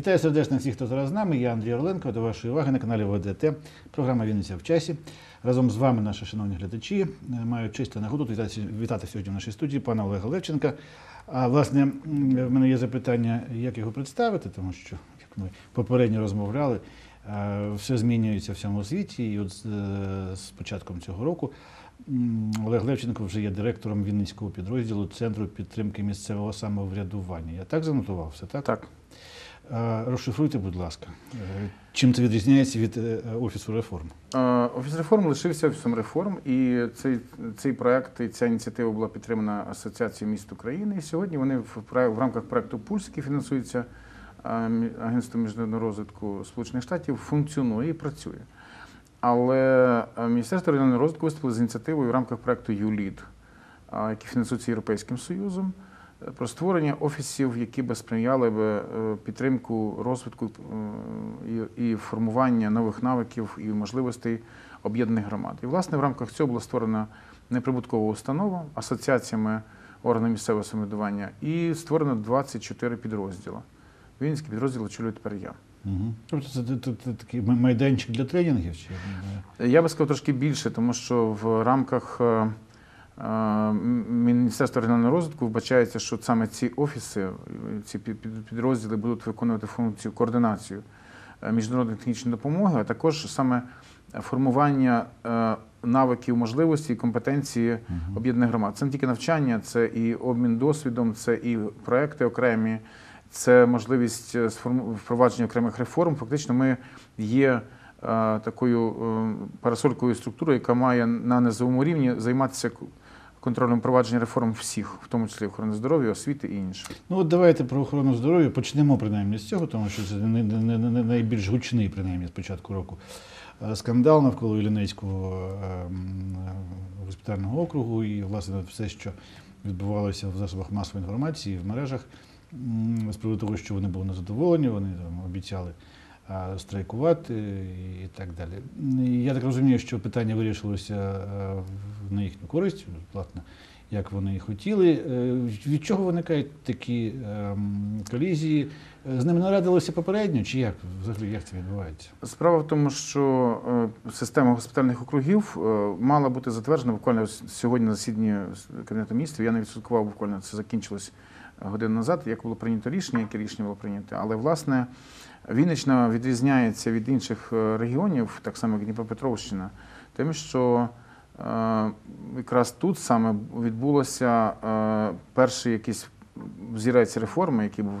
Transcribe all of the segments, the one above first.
Вітаю сердечно всіх, хто зараз з нами. Я Андрій Орленко. До вашої уваги на каналі ВДТ. Програма Вінниця в часі. Разом з вами, наші шановні глядачі, е, маю честь та нагоду вітати, сьогодні в нашій студії пана Олега Левченка. А власне, в мене є запитання, як його представити, тому що, як ми попередньо розмовляли, е, все змінюється в всьому світі. І от з, е, початком цього року Олег Левченко вже є директором Вінницького підрозділу Центру підтримки місцевого самоврядування. Я так занотував все, так? Так. Е, Розшифруйте, будь ласка, е, чим це відрізняється від е, Офісу реформ? Офіс реформ лишився офісом реформ, і цей, цей проект і ця ініціатива була підтримана Асоціацією міст України. І сьогодні вони в, в рамках проекту Пульс, який фінансується Агентством міжнародного розвитку Сполучених Штатів, функціонує і працює. Але Міністерство регіонального розвитку виступило з ініціативою в рамках проекту ЮЛІД, який фінансується Європейським Союзом, про створення офісів, які би сприяли би е, підтримку розвитку е, і, формування нових навиків і можливостей об'єднаних громад. І, власне, в рамках цього була створена неприбуткова установа асоціаціями органів місцевого самоврядування і створено 24 підрозділи. Вінницький підрозділ очолює тепер я. Угу. Тобто це, це, це, це такий майданчик для тренінгів? Чи? е, Я би сказав трошки більше, тому що в рамках м- Міністерства регіонального розвитку вбачається, що саме ці офіси, ці під- під- підрозділи будуть виконувати функцію координацію е, міжнародної технічної допомоги, а також саме формування е, навиків, можливості і компетенції об'єднаних громад. Це не тільки навчання, це і обмін досвідом, це і проекти окремі, це можливість е, впровадження окремих реформ. Фактично, ми є такою парасолькою структурою, яка має на низовому рівні займатися к- контролем провадження реформ всіх, в тому числі охорони здоров'я, освіти і інше. Ну от давайте про охорону здоров'я почнемо принаймні з цього, тому що це не, не, не, найбільш гучний, принаймні, з початку року. е, Скандал навколо Іллінецького е, м, е, госпітального округу і, власне, все, що відбувалося в засобах масової інформації, в мережах, з приводу того, що вони були незадоволені, вони там обіцяли страйкувати і так далі. Я так розумію, що питання вирішилося е, на їхню користь, власне, як вони хотіли. Е, Від чого виникають такі ем, колізії? Е, З ними нарадилися попередньо, чи як взагалі як це відбувається? Справа в тому, що е, система госпітальних округів е, мала бути затверджена буквально сьогодні на засіданні Кабінету міністрів. Я не відсуткував буквально це закінчилось годину назад, як було прийнято рішення, яке рішення було прийнято. Але власне Вінниччина відрізняється від інших е, регіонів, так само як Дніпропетровщина, тим, що е, якраз тут саме відбулося е, перший якийсь взірець реформи, який був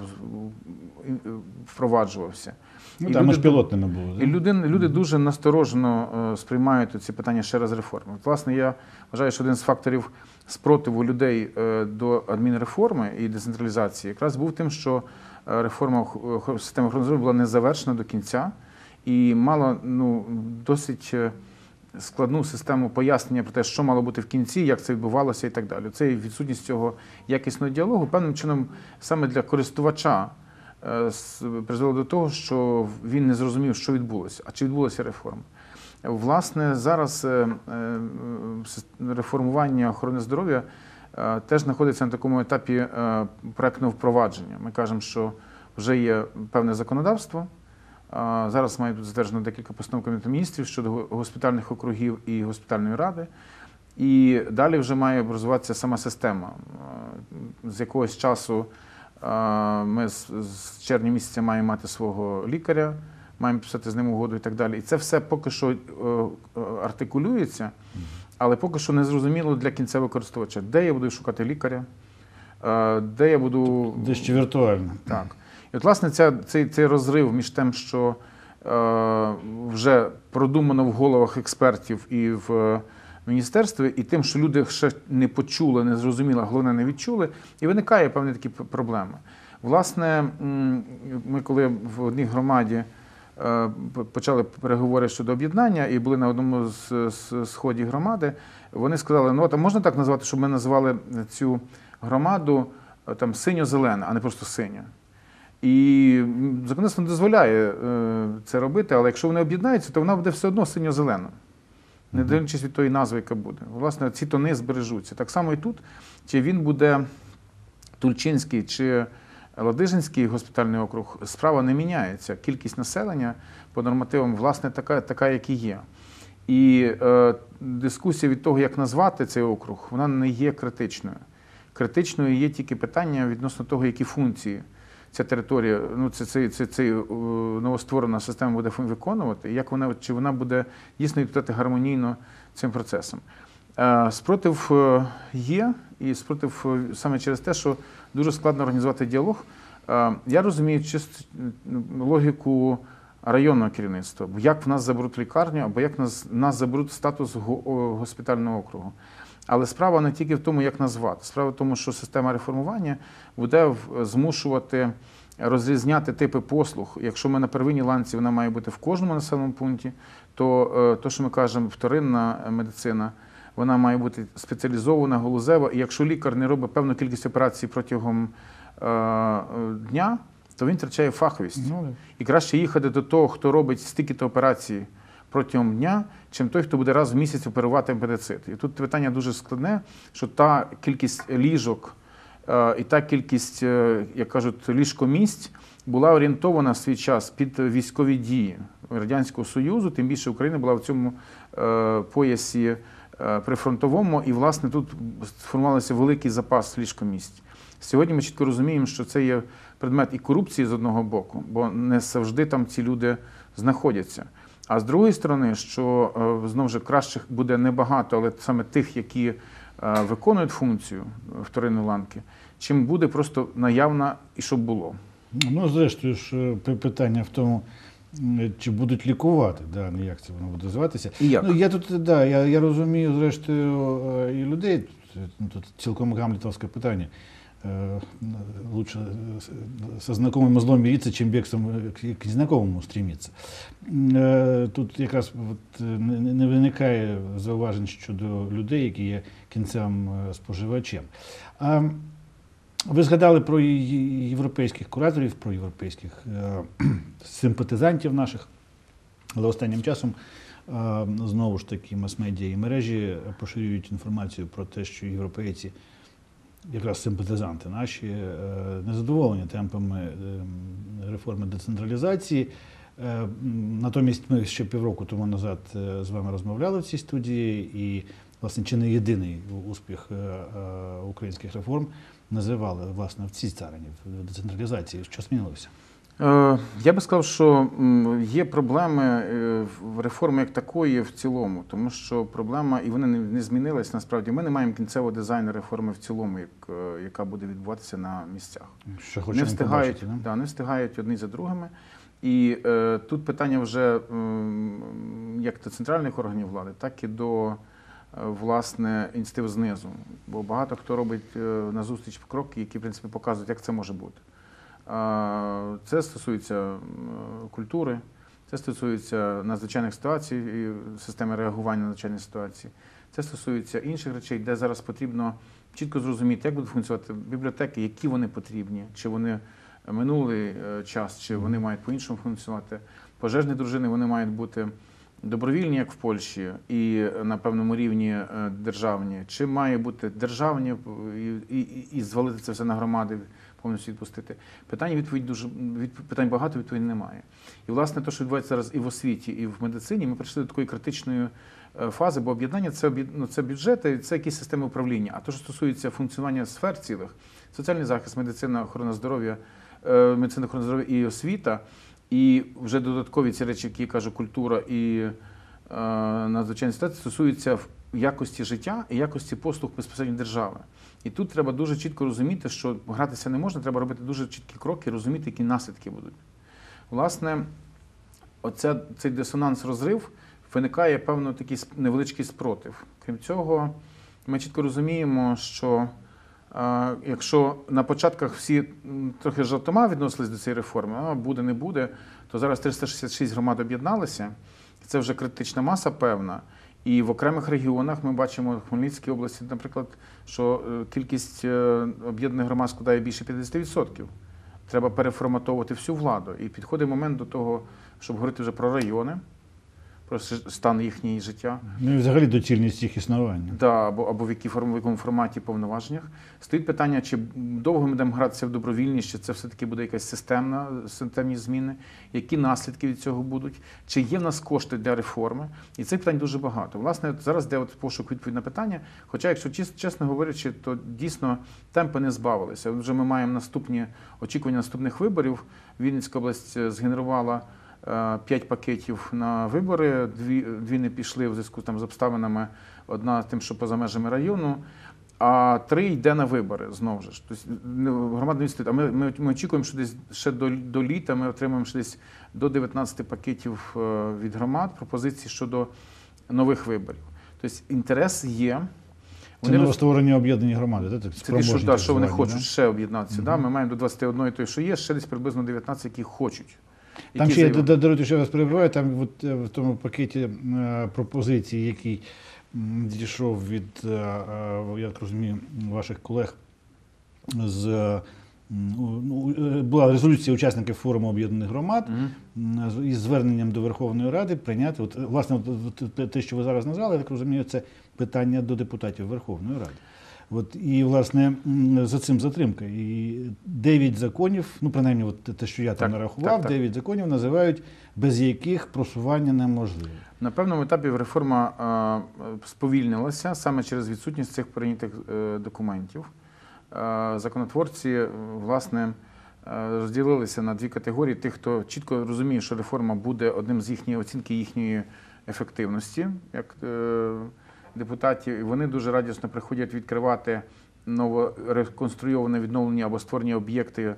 впроваджувався. Ну І там люди аж пілотними було. І люди, люди дуже насторожено сприймають ці питання ще раз реформи. Власне, я вважаю, що один з факторів спротиву людей до адмінреформи і децентралізації якраз був тим, що реформа системи охорони здоров'я була не завершена до кінця і мала ну, досить е, складну систему пояснення про те, що мало бути в кінці, як це відбувалося і так далі. Це і відсутність цього якісного діалогу певним чином саме для користувача е, призвело до того, що він не зрозумів, що відбулося, а чи відбулася реформа. Власне, зараз е, реформування охорони здоров'я теж знаходиться на такому етапі е, проектного впровадження. Ми кажемо, що вже є певне законодавство. Зараз має бути затверджено декілька постанов Кабінету міністрів щодо госпітальних округів і госпітальної ради. І далі вже має розвиватися сама система. Е, З якогось часу е, ми з, червня місяця маємо мати свого лікаря, маємо писати з ним угоду і так далі. І це все поки що е, е, артикулюється, але поки що не зрозуміло для кінцевого користувача, де я буду шукати лікаря, е, де я буду Дещо віртуально. так. І от, власне, ця, цей, цей розрив між тим, що е, вже продумано в головах експертів і в е, міністерстві, і тим, що люди ще не почули, не зрозуміли, головне не відчули, і виникає певні такі проблеми. Власне, ми коли в одній громаді почали переговори щодо об'єднання і були на одному з, сходів громади, вони сказали: ну, а можна так назвати, щоб ми називали цю громаду е, там синьо-зелена, а не просто синя. І законодавство не дозволяє е, це робити, але якщо вони об'єднаються, то вона буде все одно синьо-зелена. Не дивлячись від тої назви, яка буде. Власне, ці тони збережуться. Так само і тут, чи він буде Тульчинський, чи Ладижинський госпітальний округ, справа не міняється. Кількість населення по нормативам, власне, така, така як і є. І е, дискусія від того, як назвати цей округ, вона не є критичною. Критичною є тільки питання відносно того, які функції ця територія, ну це, це, це, це, е, новостворена система буде виконувати, і як вона чи вона буде дійсно відповідати гармонійно цим процесам. Е, Спротив е, є, і спротив е, саме через те, що дуже складно організувати діалог. Я розумію чисто логіку районного керівництва, як в нас заберуть лікарню, або як нас, нас заберуть статус госпітального округу. Але справа не тільки в тому, як назвати. Справа в тому, що система реформування буде змушувати розрізняти типи послуг. Якщо ми на первинній ланці вона має бути в кожному населеному пункті, то е, то, що ми кажемо, вторинна медицина, вона має бути спеціалізована, галузева. І якщо лікар не робить певну кількість операцій протягом е, е, дня, то він втрачає фаховість. Ну. І краще їхати до того, хто робить стільки-то операцій протягом дня, чим той, хто буде раз в місяць оперувати апендицит. І тут питання дуже складне, що та кількість ліжок е, і та кількість, е, як кажуть, ліжкомісць була орієнтована в свій час під військові дії Радянського Союзу, тим більше Україна була в цьому е, поясі прифронтовому, і власне тут сформувався великий запас ліжкомісць. Сьогодні ми чітко розуміємо, що це є предмет і корупції з одного боку, бо не завжди там ці люди знаходяться. А з другої сторони, що е, знову ж кращих буде небагато, але саме тих, які е, виконують функцію вторинної ланки, чим буде просто наявна і щоб було. Ну, зрештою ж, е, питання в тому, чи будуть лікувати, да, не як це воно буде зватися. І як? Ну, я тут, да, я, я розумію, зрештою, е, і людей, ну, тут цілком гамлетовське питання. Е, Лучше е, со знакомым злом мириться, чем бегством к незнакомому стремиться. Е, Тут якраз от, е, не виникає зауважень щодо людей, які є кінцевим е, споживачем. А ви згадали про європейських кураторів, про європейських е, симпатизантів наших, але останнім часом е, знову ж таки мас-медіа і мережі поширюють інформацію про те, що європейці, якраз симпатизанти наші, е, незадоволені темпами реформи децентралізації. Натомість ми ще півроку тому назад з вами розмовляли в цій студії, і, власне, чи не єдиний успіх е, е, українських реформ називали власне в цій царині, в децентралізації. Що змінилося? Е, Я би сказав, що є проблеми е, в реформи як такої в цілому, тому що проблема, і вони не, змінились насправді. Ми не маємо кінцевого дизайну реформи в цілому, як, е, яка буде відбуватися на місцях. Що не встигають, побачити, да? да, не встигають одні за другими. І е, тут питання вже м, як до центральних органів влади, так і до е, власне ініціатив знизу. Бо багато хто робить е, назустріч кроки, які в принципі показують, як це може бути. Це стосується культури, це стосується надзвичайних ситуацій і системи реагування на надзвичайні ситуації. Це стосується інших речей, де зараз потрібно чітко зрозуміти, як будуть функціонувати бібліотеки, які вони потрібні, чи вони минулий е, час, чи вони мають по-іншому функціонувати. Пожежні дружини вони мають бути добровільні, як в Польщі, і на певному рівні е, державні, чи має бути державні і, і, і- і звалити це все на громади, повністю відпустити. Питань відповідь дуже від, питань багато, відповідей немає. І власне те, що відбувається зараз і в освіті, і в медицині, ми прийшли до такої критичної е, фази, бо об'єднання це ну, це бюджети, це якісь системи управління. А те, що стосується функціонування сфер цілих, соціальний захист, медицина, охорона здоров'я, е, медицина, охорона здоров'я і освіта, і вже додаткові ці речі, які я кажу, культура і е, надзвичайні ситуації стосуються якості життя і якості послуг безпосередньо держави. І тут треба дуже чітко розуміти, що гратися не можна, треба робити дуже чіткі кроки, розуміти, які наслідки будуть. Власне, оця, цей дисонанс-розрив виникає певно такий невеличкий спротив. Крім цього, ми чітко розуміємо, що якщо на початках всі трохи жартома відносились до цієї реформи, а буде, не буде, то зараз 366 громад об'єдналися, це вже критична маса певна. І в окремих регіонах ми бачимо в Хмельницькій області, наприклад, що е, кількість е, об'єднаних громад складає більше 50%. Треба переформатовувати всю владу. І підходить момент до того, щоб говорити вже про райони, про стан їхнього життя. Ну і взагалі доцільність їх існування. Да, або, або в, якій формі, в якому форматі повноваженнях. Стоїть питання, чи довго ми будемо гратися в добровільність, чи це все-таки буде якась системна, системні зміни, які наслідки від цього будуть, чи є в нас кошти для реформи. І цих питань дуже багато. Власне, зараз де от пошук відповідь на питання. Хоча, якщо чес- чесно говорячи, то дійсно темпи не збавилися. Вже ми маємо наступні очікування наступних виборів. Вінницька область е, згенерувала п'ять пакетів на вибори. Дві, дві не пішли в зв'язку там з обставинами. Одна тим, що поза межами району. А три йде на вибори знову ж. Тобто громадний інститут. А ми, ми, ми очікуємо, що десь ще до, до літа ми отримаємо ще десь до 19 пакетів е, від громад пропозицій щодо нових виборів. Тобто інтерес є. Це роз- новостворені об'єднані громади, так? це ті, що, так що вони хочуть да? ще об'єднатися. Да? Ми маємо до 21 той, що є, ще десь приблизно 19, які хочуть. Там ще я даруйте, що я вас перебиваю. Там от, е, в тому пакеті е, пропозицій, який дійшов від, е, я так розумію, ваших колег з ну, була резолюція учасників форуму об'єднаних громад Мгм. із зверненням до Верховної Ради прийняти. От, власне, от, те, що ви зараз назвали, я так розумію, це питання до депутатів Верховної Ради. От, і, власне, за цим затримка. І дев'ять законів, ну, принаймні, от те, що я там Так, нарахував, дев'ять законів називають, без яких просування неможливе. На певному етапі реформа сповільнилася саме через відсутність цих прийнятих е, документів. Законотворці власне розділилися на дві категорії: тих, хто чітко розуміє, що реформа буде одним з їхньої оцінки їхньої ефективності, як е, депутатів, і вони дуже радісно приходять відкривати новореконструйовані, відновлені або створені об'єкти е,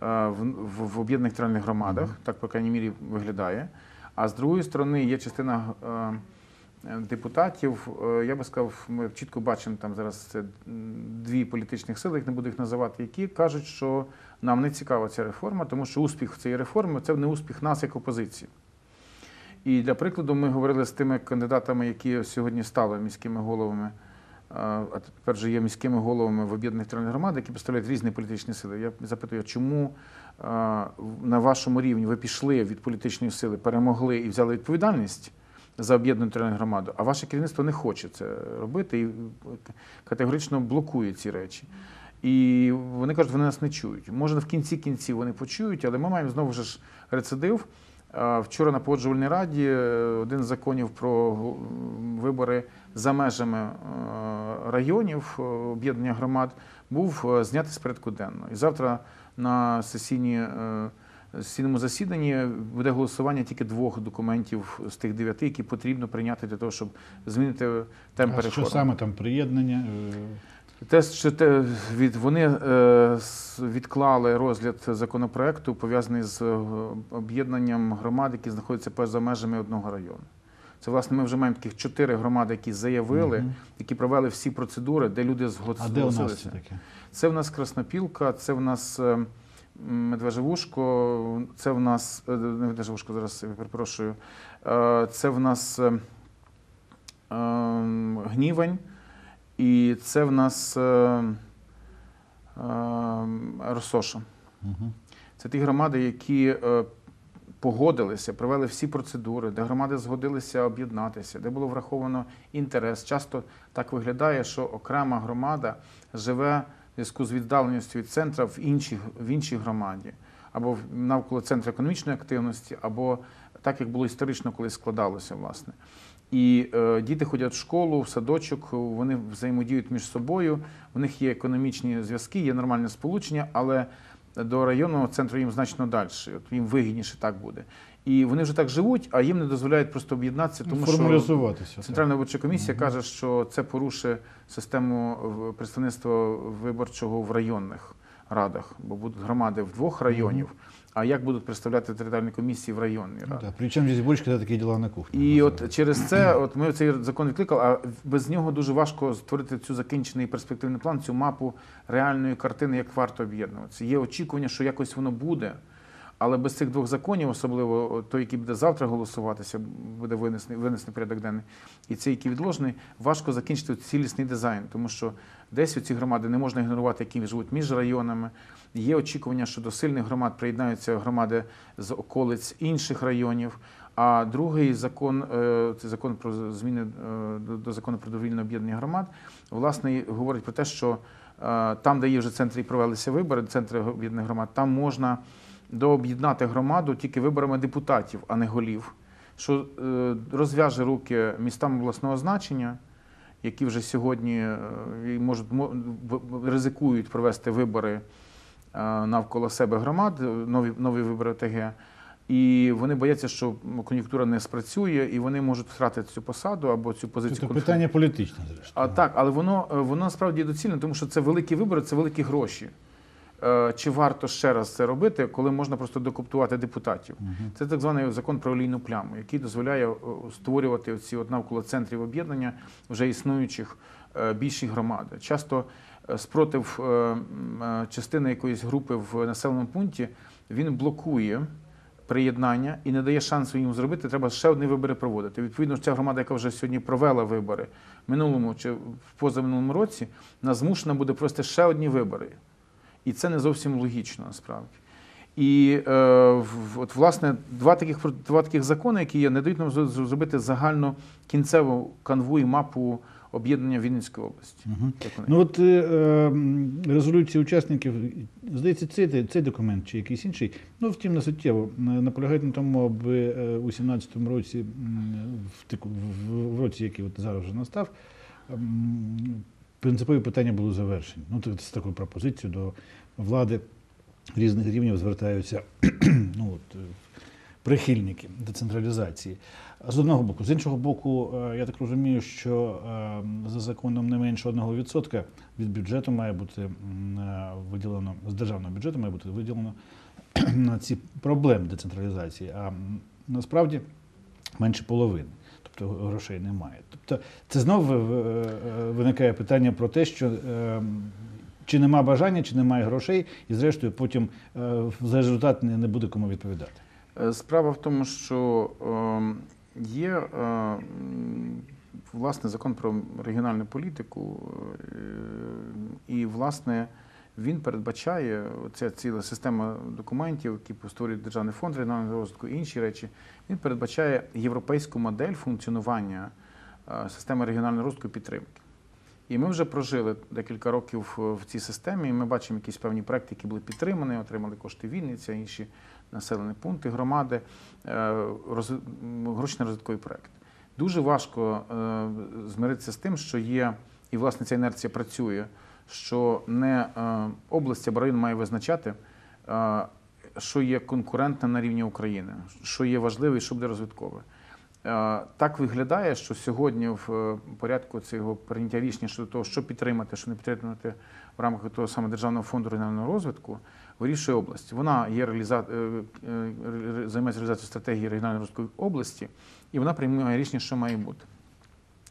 в, в, в об'єднаних територіальних громадах, так, по крайній мірі, виглядає. А з другої сторони, є частина е, депутатів. е, Я би сказав, ми чітко бачимо там зараз це дві політичних сили, їх не буду їх називати, які кажуть, що нам не цікава ця реформа, тому що успіх цієї реформи це не успіх нас як опозиції. І для прикладу, ми говорили з тими кандидатами, які сьогодні стали міськими головами, а тепер вже є міськими головами в об'єднаних територіальних громад, які представляють різні політичні сили. Я запитую, чому на вашому рівні ви пішли від політичної сили, перемогли і взяли відповідальність за об'єднану територіальну громаду, а ваше керівництво не хоче це робити і категорично блокує ці речі. І вони кажуть, вони нас не чують. Може, в кінці кінців вони почують, але ми маємо знову ж рецидив. Е, Вчора на погоджувальній раді е, один з законів про вибори за межами е, районів об'єднання громад був знятий з порядку денного. І завтра на сесійні, сесійному засіданні буде голосування тільки двох документів з тих дев'яти, які потрібно прийняти для того, щоб змінити темпи А що саме там приєднання? Те, що те, від, вони е, відклали розгляд законопроекту, пов'язаний з е, об'єднанням громад, які знаходяться поза межами одного району. Це, власне, ми вже маємо таких чотири громади, які заявили, Мгм. які провели всі процедури, де люди нас це Це в нас Краснопілка, це в нас е, Медвежевушко, це в нас е, не Медвежевушко, зараз я перепрошую. Це в нас е, е, Гнівень, і це в нас е, е, Росоша. Угу. Це ті громади, які е, погодилися, провели всі процедури, де громади згодилися об'єднатися, де було враховано інтерес. Часто так виглядає, що окрема громада живе в зв'язку з віддаленістю від центра в іншій, в іншій громаді, або навколо центру економічної активності, або так, як було історично, коли складалося, власне. І е, діти ходять в школу, в садочок, вони взаємодіють між собою, в них є економічні зв'язки, є нормальне сполучення, але до районного центру їм значно далі. От їм вигідніше так буде. І вони вже так живуть, а їм не дозволяють просто об'єднатися, тому що Центральна виборча комісія каже, що це порушує систему представництва виборчого в районних радах, бо будуть громади в двох районів. А як будуть представляти територіальні комісії в районній Ну, раді? так. Причому здесь більше, коли такі діла на кухні. І от через це, от ми цей закон відкликали, а без нього дуже важко створити цю закінчений перспективний план, цю мапу реальної картини, як варто об'єднуватися. Є очікування, що якось воно буде. Але без цих двох законів, особливо той, який буде завтра голосуватися, буде винесений, винесений порядок денний, і цей, який відложений, важко закінчити цілісний дизайн, тому що десь у ці громади не можна ігнорувати, які живуть між районами. Є очікування, що до сильних громад приєднаються громади з околиць інших районів. А другий закон е, це закон про зміни е, до- закону про добровільне об'єднання громад, власне, говорить про те, що е, там, де є вже центри і провелися вибори, центри об'єднаних громад, там можна дооб'єднати громаду тільки виборами депутатів, а не голів, що е, розв'яже руки містам обласного значення, які вже сьогодні е, можуть ризикують провести вибори е, навколо себе громад, нові, нові вибори ОТГ. І вони бояться, що кон'юнктура не спрацює, і вони можуть втратити цю посаду або цю позицію. Це питання політичне, зрештою. А так, але воно, воно насправді доцільне, тому що це великі вибори, це великі гроші. Е, Чи варто ще раз це робити, коли можна просто докоптувати депутатів? Це так званий закон про олійну пляму, який дозволяє е, створювати оці от навколо центрів об'єднання вже існуючих е, більші громади. Часто спротив частини якоїсь групи в населеному пункті він блокує приєднання і не дає шансу їм зробити. Треба ще одні вибори проводити. Відповідно, ця громада, яка вже сьогодні провела вибори в минулому чи в позаминулому році, вона змушена буде провести ще одні вибори. І це не зовсім логічно насправді. І е, от, власне два таких два таких закони, які є, не дають нам зробити загальну кінцеву канву і мапу об'єднання Вінницької області. Вони? Ну от е, резолюції учасників, здається, цей, цей документ чи якийсь інший, ну втім не суттєво, наполягають на тому, аби е, у 17-му році, в, в, в році, який от зараз вже настав, принципові питання були завершені. Ну, з такою пропозицією до влади різних рівнів звертаються ну, от, е, прихильники децентралізації. З одного боку, з іншого боку, е, я так розумію, що е, за законом не менше 1% від бюджету має бути е, виділено з державного бюджету має бути виділено на ці проблеми децентралізації. А насправді менше половини. Тобто грошей немає. Тобто це знову е, е, виникає питання про те, що е, чи нема бажання, чи немає грошей, і зрештою потім е, за результат не, буде кому відповідати. Справа в тому, що ем, є власне закон про регіональну політику, і власне він передбачає ця ціла система документів, які створюють Державний фонд регіонального розвитку і інші речі. Він передбачає європейську модель функціонування е, системи регіонального розвитку і підтримки. І ми вже прожили декілька років в цій системі. і Ми бачимо якісь певні проекти, які були підтримані, отримали кошти Вінниця, інші населені пункти, громади, е, роз- на розвитковий проект. Дуже важко е, змиритися з тим, що є, і власне ця інерція працює, що не е, область або район має визначати, е, що є конкурентним на рівні України, що є важливе і що буде розвиткове. Е, Так виглядає, що сьогодні в порядку цього прийняття рішення щодо того, що підтримати, що не підтримати в рамках того самого Державного фонду регіонального розвитку, вирішує область. Вона є реаліза... ре- займається реалізацією стратегії регіонального розвитку області, і вона приймає рішення, що має бути.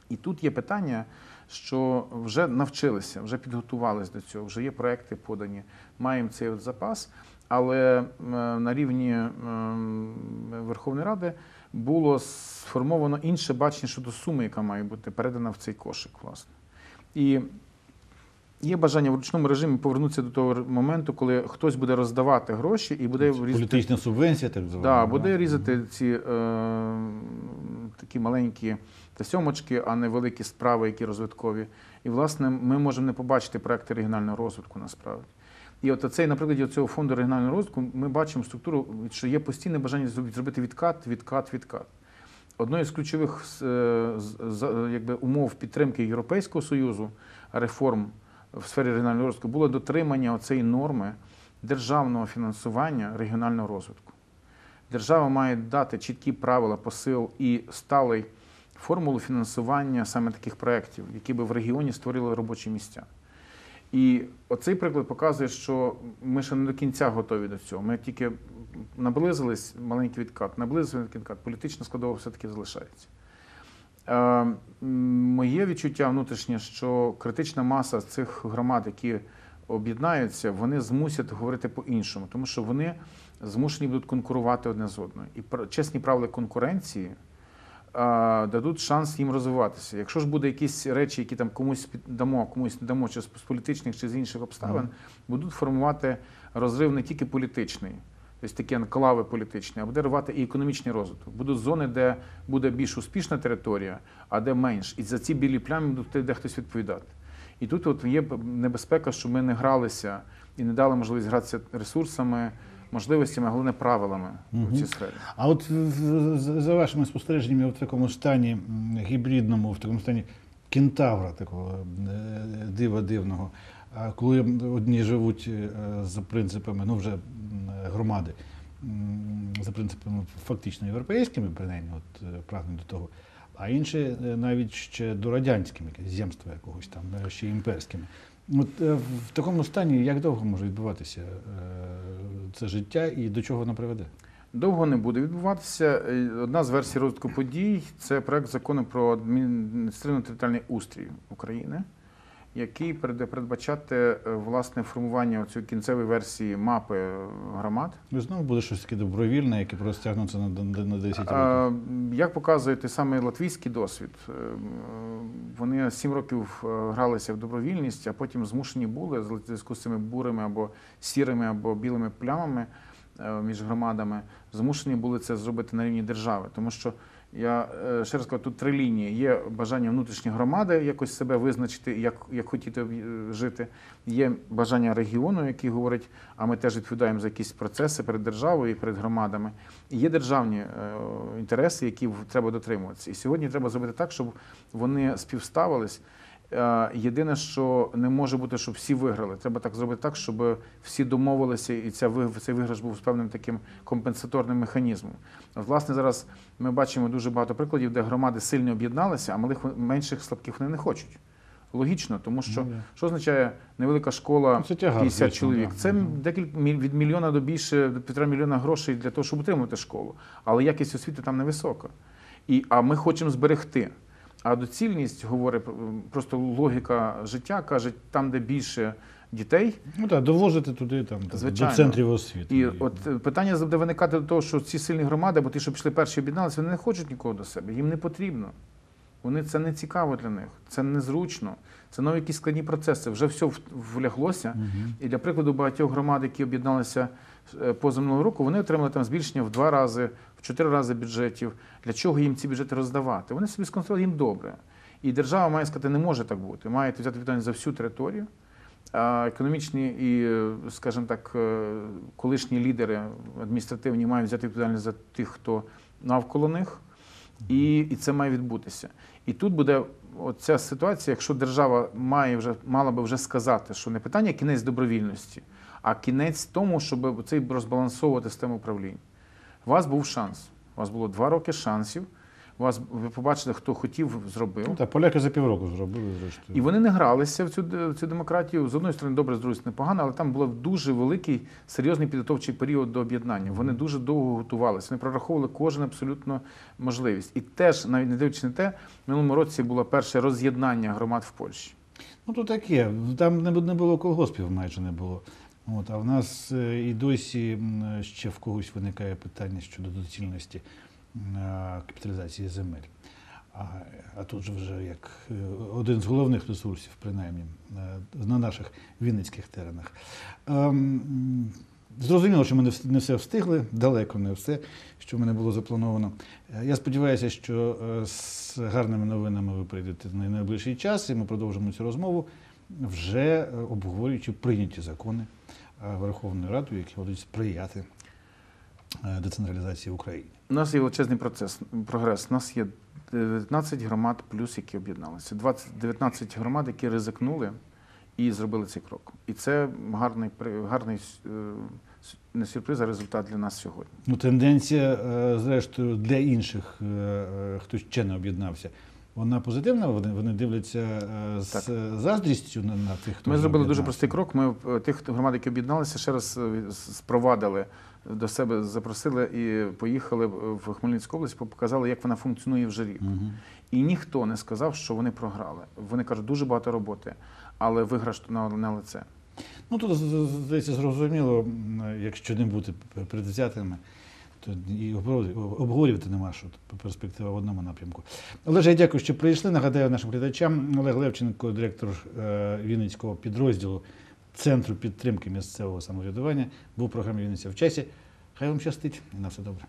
І тут є питання, що вже навчилися, вже підготувалися до цього, вже є проекти подані, маємо цей от запас. Але е, на рівні е, Верховної Ради було сформовано інше бачення щодо суми, яка має бути передана в цей кошик, власне. І є бажання в ручному режимі повернутися до того моменту, коли хтось буде роздавати гроші і буде різати Політична субвенція, так звана. Да, буде різати ці е, такі маленькі тесьомочки, а не великі справи, які розвиткові. І, власне, ми можемо не побачити проекти регіонального розвитку насправді. І от цей, наприклад, цього фонду регіонального розвитку ми бачимо структуру, що є постійне бажання зробити відкат, відкат, відкат. Одною ключових е, з- з- якби, умов підтримки Європейського Союзу реформ в сфері регіонального розвитку було дотримання цієї норми державного фінансування регіонального розвитку. Держава має дати чіткі правила, посил і сталий формулу фінансування саме таких проєктів, які би в регіоні створили робочі місця. І оцей приклад показує, що ми ще не до кінця готові до цього. Ми тільки наблизились маленький відкат, наблизилися маленький відкат, політична складова все-таки залишається. Е, моє відчуття внутрішнє, що критична маса цих громад, які об'єднаються, вони змусять говорити по-іншому, тому що вони змушені будуть конкурувати одне з одною. І чесні правила конкуренції дадуть шанс їм розвиватися. Якщо ж буде якісь речі, які там комусь дамо, комусь не дамо, чи з політичних, чи з інших обставин, будуть формувати розрив не тільки політичний, ось такі анклави політичні, а буде рвати і економічний розвиток. Будуть зони, де буде більш успішна територія, а де менш. І за ці білі плями буде де хтось відповідати. І тут от є небезпека, що ми не гралися і не дали можливість гратися ресурсами, можливостями, а головне правилами в цій сфері. А от за вашими спостереженнями в такому стані гібридному, в такому стані кентавра, такого е, дива дивного, коли одні живуть е, за принципами, ну вже громади, за принципами фактично європейськими, принаймні, от е, прагнуть до того, а інші навіть ще до радянськими, земства якогось там, ще імперськими. От е, в такому стані як довго може відбуватися е, це життя і до чого воно приведе? Довго не буде відбуватися. Е, Одна з версій розвитку подій це проект закону про адміністративно-територіальний устрій України, який перед- передбачати е, власне формування цієї кінцевої версії мапи е, громад. Ну, знову буде щось таке добровільне, яке просто тягнеться на, на, на 10 років. Як показує той самий латвійський досвід, е, вони сім років гралися в добровільність, а потім змушені були в зв'язку з цими бурими або сірими або білими плямами між громадами, змушені були це зробити на рівні держави. Тому що я е, ще раз кажу, тут три лінії. Є бажання внутрішньої громади якось себе визначити, як, як хотіти е, жити. Є бажання регіону, який говорить, а ми теж відповідаємо за якісь процеси перед державою і перед громадами. І є державні е, інтереси, які треба дотримуватися. І сьогодні треба зробити так, щоб вони співставились. Е, Єдине, що не може бути, щоб всі виграли. Треба так зробити так, щоб всі домовилися, і ця цей виграш був з певним таким компенсаторним механізмом. Власне, зараз ми бачимо дуже багато прикладів, де громади сильно об'єдналися, а малих менших слабких вони не хочуть. Логічно, тому що Ну, да. що означає невелика школа Ну, це тягар, 50 звісно, чоловік? да. Це декілька від мільйона до більше до півтора мільйона грошей для того, щоб утримувати школу. Але якість освіти там невисока. І, а ми хочемо зберегти. А доцільність говорить просто логіка життя каже, там, де більше дітей, Ну так, довозити туди там, звичайно. до центрів освіти. і от е, питання буде виникати до того, що ці сильні громади, або ті, що пішли перші об'єдналися, вони не хочуть нікого до себе. Їм не потрібно. Вони це не цікаво для них, це незручно. Це нові якісь складні процеси. Вже все вляглося. Мгм. І для прикладу багатьох громад, які об'єдналися е, поза минулого року, вони отримали там збільшення в два рази, в чотири рази бюджетів. Для чого їм ці бюджети роздавати? Вони собі сконструювали їм добре. І держава має сказати, не може так бути. Має взяти відповідальність за всю територію. А економічні і, е, скажімо так, е, колишні лідери адміністративні мають взяти відповідальність за тих, хто навколо них, і, і це має відбутися. І тут буде оця ситуація, якщо держава має вже мала би вже сказати, що не питання кінець добровільності, а кінець тому, щоб цей розбалансовувати систему управління. У вас був шанс. У вас було два роки шансів. У вас ви побачили, хто хотів, зробив. Ну, так, поляки за півроку зробили, зрештою. І вони не гралися в цю, в цю демократію. З одної сторони, добре, з другої сторони, погано, але там був дуже великий серйозний підготовчий період до об'єднання. Вони дуже довго готувалися. Вони прораховували кожен абсолютно можливість. І теж, навіть не дивлячись на те, в минулому році було перше роз'єднання громад в Польщі. Ну то таке. Там не було колгоспів, майже не було. От, а в нас е, і досі ще в когось виникає питання щодо доцільності е, капіталізації земель. А, а тут же вже як е, один з головних ресурсів, принаймні, на наших вінницьких теренах. Ем, Зрозуміло, що ми не все встигли, далеко не все, що в мене було заплановано. Я сподіваюся, що з гарними новинами ви прийдете на найближчий час, і ми продовжимо цю розмову, вже е, обговорюючи прийняті закони е, Верховною Радою, які будуть сприяти е, децентралізації в Україні. У нас є величезний процес, прогрес. У нас є 19 громад плюс, які об'єдналися. 20, 19 громад, які ризикнули і зробили цей крок. І це гарний, гарний не сюрприз, а результат для нас сьогодні. Ну, тенденція, зрештою, для інших, хто ще не об'єднався, вона позитивна. Вони, вони дивляться е, з Так. заздрістю на, на тих, хто Ми зробили дуже простий крок. Ми е, тих громад, які об'єдналися, ще раз е, спровадили до себе, запросили і поїхали в Хмельницьку область, показали, як вона функціонує вже рік. Мгм. І ніхто не сказав, що вони програли. Вони кажуть, дуже багато роботи, але виграш на, на лице. Ну тут здається зрозуміло, якщо не бути предвзятими, і обговорювати нема що перспектива в одному напрямку. Олеже, я дякую, що прийшли. Нагадаю нашим глядачам, Олег Левченко, директор е, Вінницького підрозділу Центру підтримки місцевого самоврядування, був в програмі Вінниця в часі. Хай вам щастить і на все добре.